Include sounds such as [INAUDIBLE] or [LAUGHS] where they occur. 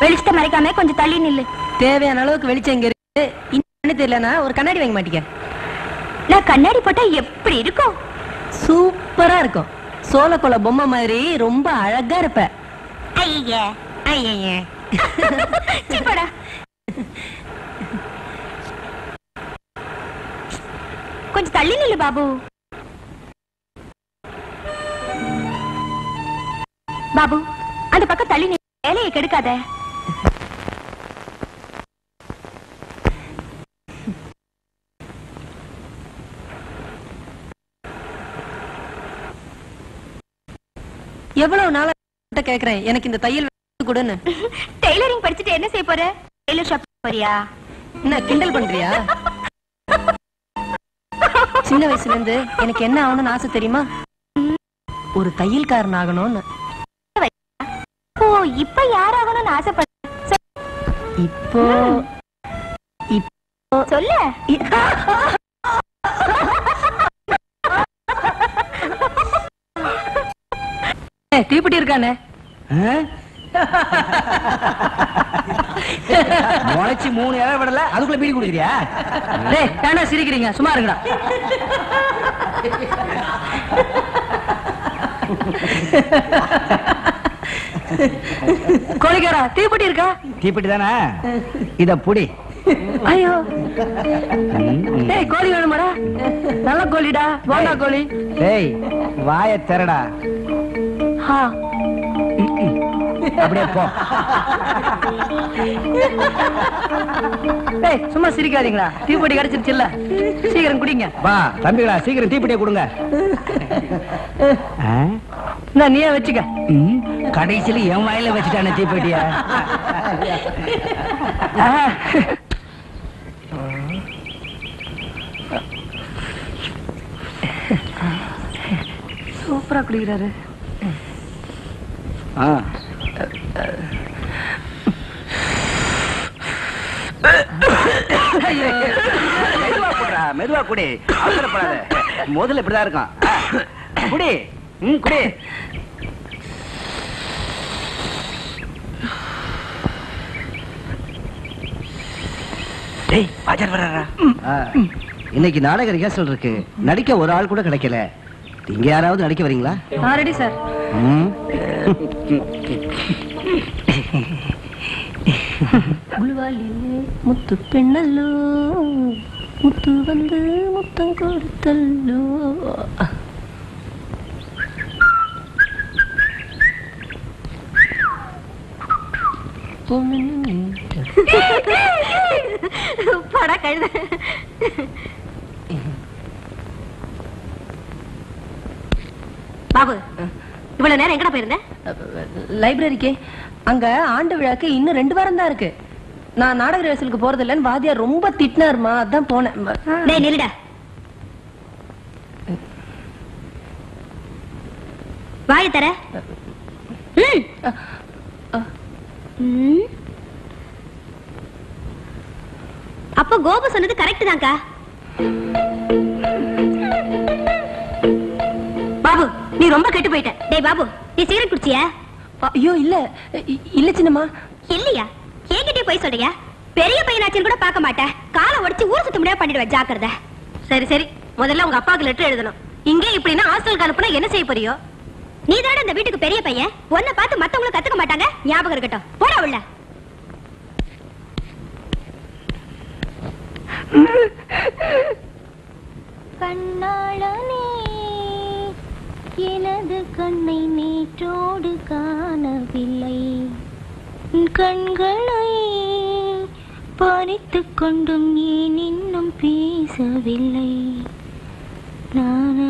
வெளிச்சத்தை மறைக்காம கொஞ்சம் தள்ளி நில்லு. தேவையான அளவுக்கு வெளிச்சம் இங்க இருக்கு. இன்னும் தெரியலனா ஒரு கண்ணாடி வாங்க மாட்டீங்க. நான் கண்ணாடி போட்டா எப்படி இருக்கும்? சூப்பரா இருக்கும். சோளக்கொலை பொம்மை மாதிரி ரொம்ப அழகா இருப்ப. ஐய. ஐய போடா. கொஞ்சம் தள்ளி நில்லு பாபு. பாபு அந்த பக்கம் தள்ளி வேலையை கெடுக்காத. எவ்வளவு நாளா கேக்குறேன்? எனக்கு இந்த தையல் கொடுன்னு. டெய்லரிங் படிச்சுட்டு என்ன செய்ய போற? டெய்லர் ஷாப் போறியா? என்ன கிண்டல் பண்றியா? சின்ன வயசுல இருந்து எனக்கு என்ன ஆகணும்னு ஆசை தெரியுமா? ஒரு தையல்காரன் ஆகணும்னு. ஓ இப்ப யாராகணும்னு ஆசைப்பட? இப்போ இப்போ சொல்ல. [LAUGHS] தீப்பெட்டி இருக்கானே? முளைச்சு மூணு இலை விடல அதுக்குள்ள பீடி குடிக்கிறியா? டேய் ஏன்டா சிரிக்கிறீங்க? சும்மா இருங்கடா. கோழிக்காரா தீப்பெட்டி இருக்கா? தீப்பெட்டி தானே? இத புடி. ஐயோ. டேய் கோழி வேணுமாடா? நல்ல கோழிடா போண்டா கோழி. டேய் வாய திறடா. ஹா அப்படியே போ. டேய் சும்மா சிரிக்காதீங்களா? தீப்பெட்டி கிடைச்சிருச்சுல்ல. சீக்கிரம் குடிங்க. வா தம்பிகளா சீக்கிரம் தீப்பெட்டியை கொடுங்க. ஆ? இந்தா நீயே வச்சுக்க. கடைசியில என் வாயில வச்சுட்டானே தீப்பெட்டிய ஆ. சூப்பரா குடிக்கிறாரு. மெதுவா குடி. அவசரப்படாத. முதல்ல இப்படிதான் இருக்கும். ஆ. குடி. ம் குடி. டேய் பாஜர் வர்றாரா? இன்னைக்கு நாடக ரிஹர்சல் இருக்கு. நடிக்க ஒரு ஆள் கூட கிடைக்கல. இங்க யாராவது நடிக்க வரீங்களா? Ready sir. ഉൾവാലിലെ മുത്തു പെണ്ണല്ലോ. മുത്തു വന്ന് മുത്തം കൊടുത്തല്ലോ. പട കഴുത. ബാബു. இவ்வளவு நேரம் எங்கடா போயிருந்த? லைப்ரரிக்கு. அங்க ஆண்டு விழாக்கு இன்னும் ரெண்டு வாரம் தான் இருக்கு. நான் நாடக ரிஹர்சலுக்கு போறது இல்லைன்னு வாத்தியார் ரொம்ப திட்டினாருமா அதான் போனேன். டேய் நில்லுடா. வாய தர. அப்ப கோபு சொன்னது கரெக்ட் தான்க்கா. நீ ரொம்ப கெட்டு போயிட்ட. டேய் பாபு நீ சிகரெட் குடிச்சியா? ஐயோ இல்ல. இல்ல சின்னம்மா. இல்லையா? என்கிட்டயே போய் சொல்றியா? பெரிய பையனாச்சுன்னு கூட பார்க்க மாட்டேன் காலை உடைச்சு ஊர் சுத்த முடியாது பண்ணிடுவேன் ஜாக்கிரதை. சரி சரி. முதல்ல உங்க அப்பாவுக்கு லெட்டர் எழுதணும். இங்கே இப்படின்னா ஹாஸ்டலுக்கு அனுப்புனா என்ன செய்ய போறியோ? நீ தானே இந்த வீட்டுக்கு பெரிய பையன். உன்னை பார்த்து மத்தவங்களும் கத்துக்க மாட்டாங்க. ஞாபகம் இருக்கட்டும். போடா உள்ள. கண்ணாளனே. எனது கண்ணை நேற்றோடு காணவில்லை. கண்களை பறித்து கொண்டும் ஏன் இன்னும் பேசவில்லை. நானா